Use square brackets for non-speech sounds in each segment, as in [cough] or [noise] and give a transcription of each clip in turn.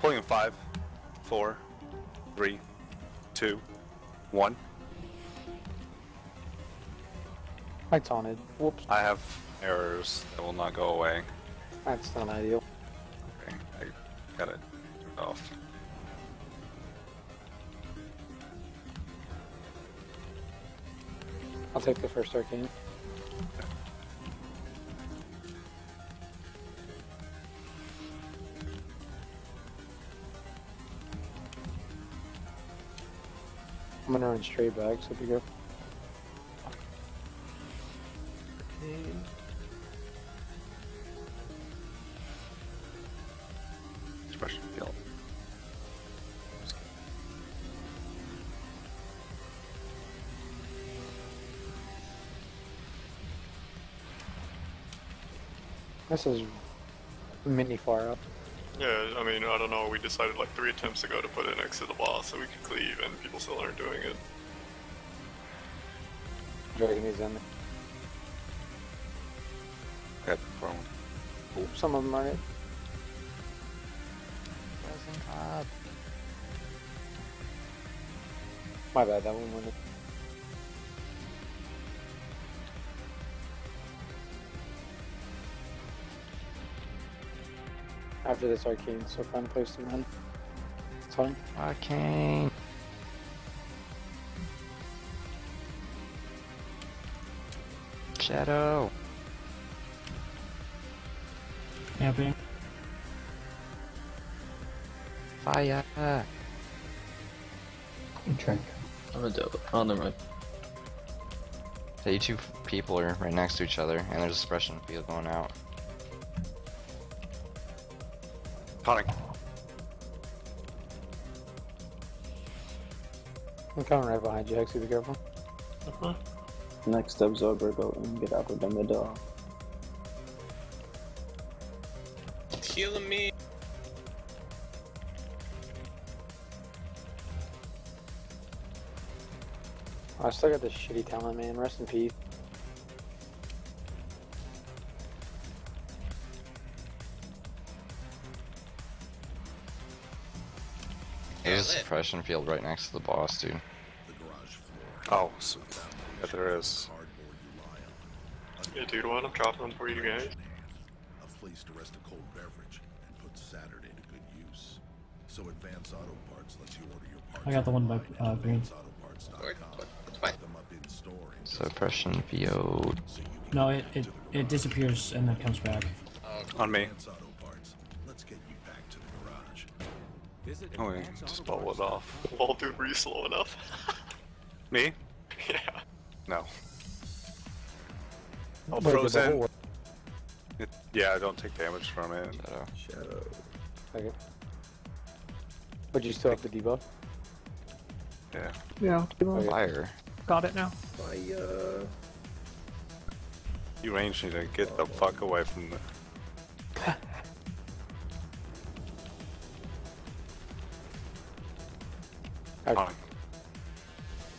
Pulling in five, four, three, two, one. I taunted. Whoops. I have errors that will not go away. That's not ideal. Okay, I got it off. I'll take the first arcane. Run straight back, so. Suppression field. This is mini far up. Yeah, I mean, I don't know. We decided like three attempts ago to put it next to the boss so we could cleave, and people still aren't doing it. Dragon is in there. I got the phone. Ooh, some of them are it. My bad, that one went. After this arcane, so find a place to run. It's fine. Arcane. Shadow. Camping. Fire. Drink. I'm gonna do it. Oh, never mind. So you two people are right next to each other, and there's a suppression field going out. Taunting. I'm coming right behind you, Hexy, be careful. Uh-huh. Next absorber, go and get out of the middle. Healing me. I still got this shitty talent, man. Rest in peace. There's a lit. suppression field right next to the boss, dude. Oh, so, yeah, there is. Yeah, dude, what? I'm dropping them for you guys. A place to rest a cold beverage and put Saturday to good use. So Advance Auto Parts lets you order your parts. I got the one by, uh, green. What? What? What's Pick fine. them up in store and Suppression field. so you can No, it, it, it disappears and then comes back. Oh, On me. Oh, wait, just bubble it off. [laughs] Lol, dude, were you slow enough? [laughs] Me? yeah. No. Oh, Wait, did frozen. It, yeah, I don't take damage from it. Shadow. Okay. But you still have the debuff? Yeah. Yeah. Okay. Fire. Got it now. Fire. You range me to get the fuck away from the. Okay.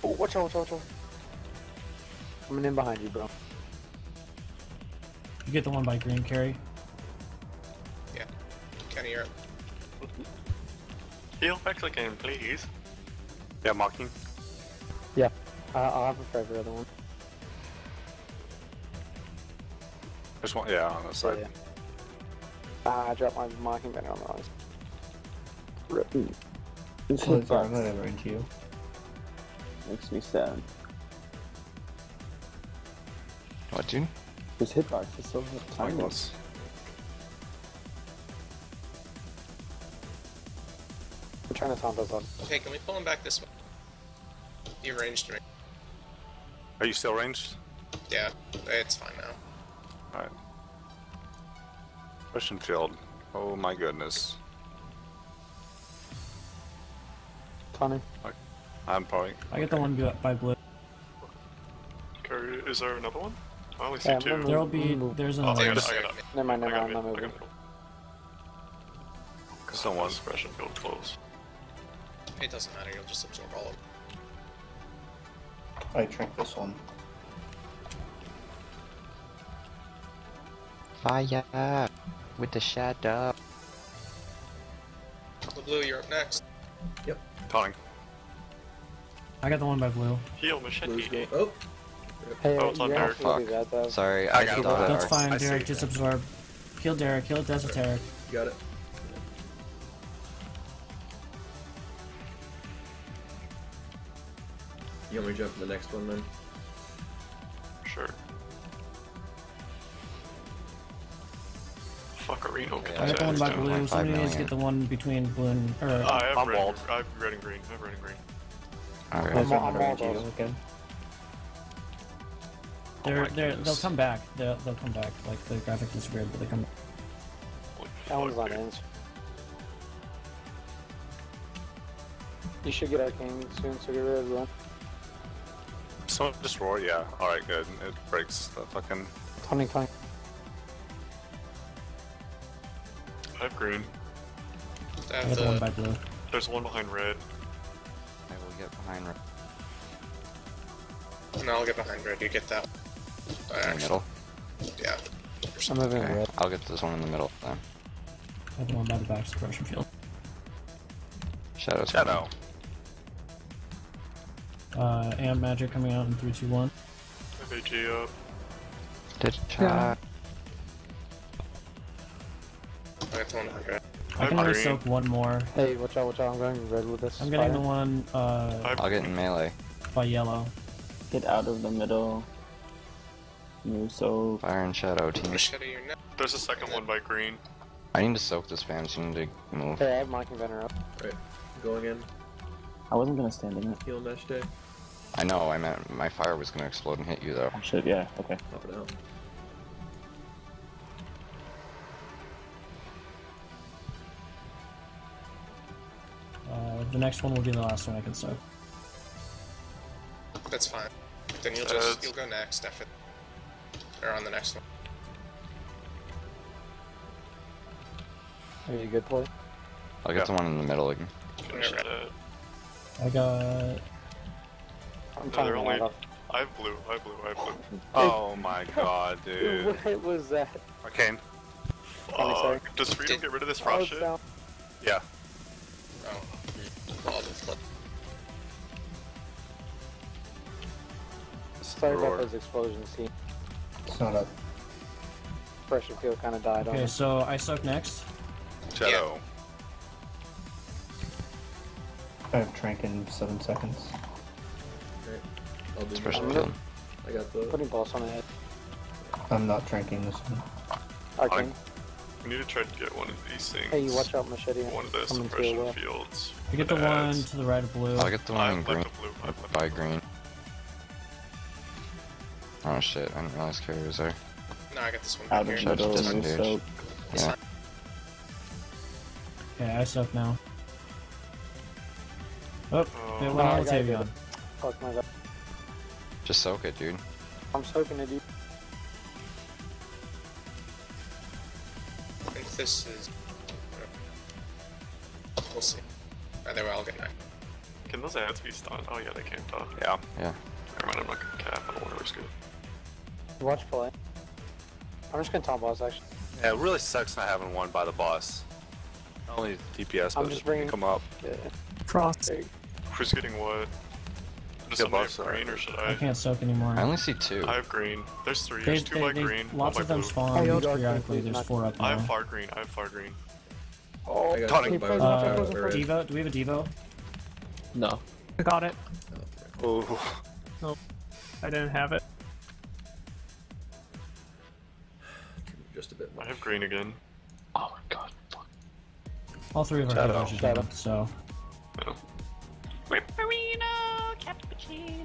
Oh, watch out, watch out, watch out. Coming in behind you, bro. You get the one by green carry. yeah. Kenny, you're up. Heal back again, please. Yeah, mocking. Yeah. Uh, I'll have a for every other one. There's one. Yeah, on the So, side. yeah. Ah, I dropped my mocking banner on the wrong side. This Well, sorry, I'm not ever into you. makes me sad. What, dude? This hitbox is so tiny. Pointless. I'm trying to taunt those up. Okay, can we pull him back this way? You ranged me. Are you still ranged? Yeah, it's fine now. Alright. Question field. Oh my goodness. Taunting. I'm probably. I get the one go- by blue. Okay, is there another one? I only see Yeah, two. There'll be, move. there's Oh, another I one. got it, I got it. Never mind, never mind, mid, I'm I moving. got middle. Someone. Suppression field close. It doesn't matter, you'll just absorb all of them. I drink this one. Fire. With the shadow. The Blue, you're up next. Taunting. I got the one by blue. Heal Blue's machete. Oh, Hey, Oh, it's on you Derek. have to Fuck. that. Sorry, I I, got killed it. the That's fine, I Derek. Just absorb. Kill Derek. Kill Desoteric. got it. You want me to jump to the next one then? Sure. Reno. Get Yeah, I got the one by blue. like Somebody needs to get the one between blue and or. Uh, I have I'm red, walled. I have red and green. I have red and green. Alright. I'm, Guys I'm are all those. again. they're my they're they'll come back. They'll they'll come back. Like the graphic is weird, but they come. Holy That one's fuck, on ends. You should get arcane soon, so get rid of one. So just roar, yeah. Alright, good. It breaks the fucking. Tony, Tony. I have green. I I have the one the. by blue. There's one behind red. I will get behind red No, I'll get behind red. You get that. Uh, in the middle. yeah. I'm moving Okay, red. I'll get this one in the middle then. I got the one by the back suppression field. Shadows. Shadow. Uh, amp magic coming out in three, two, one. I have AG up. Did chat. I got the one behind red. I I can only soak one more. Hey, watch out, watch out. I'm going red with this. I'm getting fire. the one uh I have I'll get in melee. by yellow. Get out of the middle. Move so Fire and shadow team. Machete, you're next. There's a second one by green. I need to soak this fam, so you need to move. Hey, I have Mocking Banner up. Right. Going in. I wasn't gonna stand in it. Heal Machete. I know, I meant my fire was gonna explode and hit you though. I should, yeah, okay. Pop it out. The next one will be the last one I can soak. That's fine. Then you'll Uh, just it's- you'll go next after. Or on the next one. Are you good, play? I'll get the one in the middle again. Finish I got I'm No, trying they're to only- off. I have blue. I have blue. I have blue. [laughs] Oh my god, dude. [laughs] What was that? Arcane. Tony. Fuck. Does Freedom get rid of this Oh, frost shit? down. Yeah. All. Sorry Roar. about those explosions. He It's not up. pressure field kind of died on okay. him. So I suck next. Shadow. I have Trank in seven seconds. Right. I'll do Special field. I got the. Putting boss on the head. I'm not drinking this one. Arcane. We need to try to get one of these things. Hey, you watch out, machete. One of the Coming to suppression your fields. I get the with one to the right of blue. Oh, I'll get the I one in green. blue. I have By green. Oh shit, I didn't realize Carrie was there. No, I got this one Out of here. Should I middle, just move disengage? so Yeah. Okay, I soak now. Oh, it Oh. went No, I on gotta Tavion. Fuck my god. Just soak it, dude. I'm soaking it, dude. This is. We'll see. Either way, I'll get nine. Can those ads be stunned? Oh yeah, they can't talk. Yeah. Yeah. Never mind, I'm not gonna cap. I don't want to risk it. Watch play. I'm just gonna top boss actually. Yeah, it really sucks not having one by the boss. Not only DPS, I'm but just just bringing- come up. Yeah. Frost. There Who's getting what? Does Yeah, somebody boss have green or should I I? can't soak anymore. I only see two. I have green. There's three. They, There's two they, by they- green. lots of them blue. spawn Hey, periodically. There's four up now. I have far green. I have far green. Oh, I got Tony. one by Frozen, Uh, Devo, do we have a Devo? no. I got it. Ooh. I didn't have it. Just a bit I have green again. Oh my god. Fuck. All three of our Shadow. Devos are Shadow. dead, so.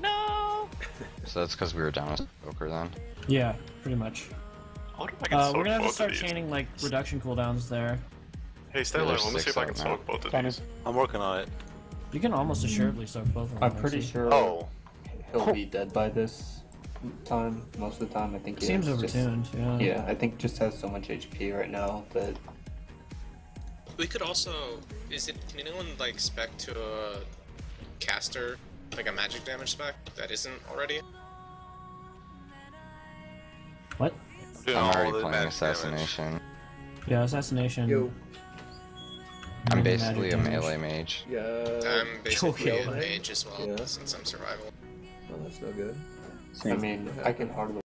No. [laughs] So that's because we were down a soaker then. Yeah, pretty much. I wonder if I can Uh, we're gonna have to start chaining like reduction cooldowns there. Hey, stay Yeah, alive. there's Let me see if I can out soak both of Tony. these. I'm working on it. You can almost assuredly soak both of them. I'm pretty sure Oh. he'll be dead by this time. Most of the time, I think he Seems is just- overtuned, yeah. yeah, I think just has so much HP right now that We could also. Is it? Can anyone like spec to a caster, like a magic damage spec that isn't already? What? Doing I'm already playing magic assassination. Yeah, assassination. Yo, I'm basically a magic melee damage. mage. Yeah. I'm basically okay. a mage as well, Yeah. since I'm survival. Well, that's no good. I mean, I can hardly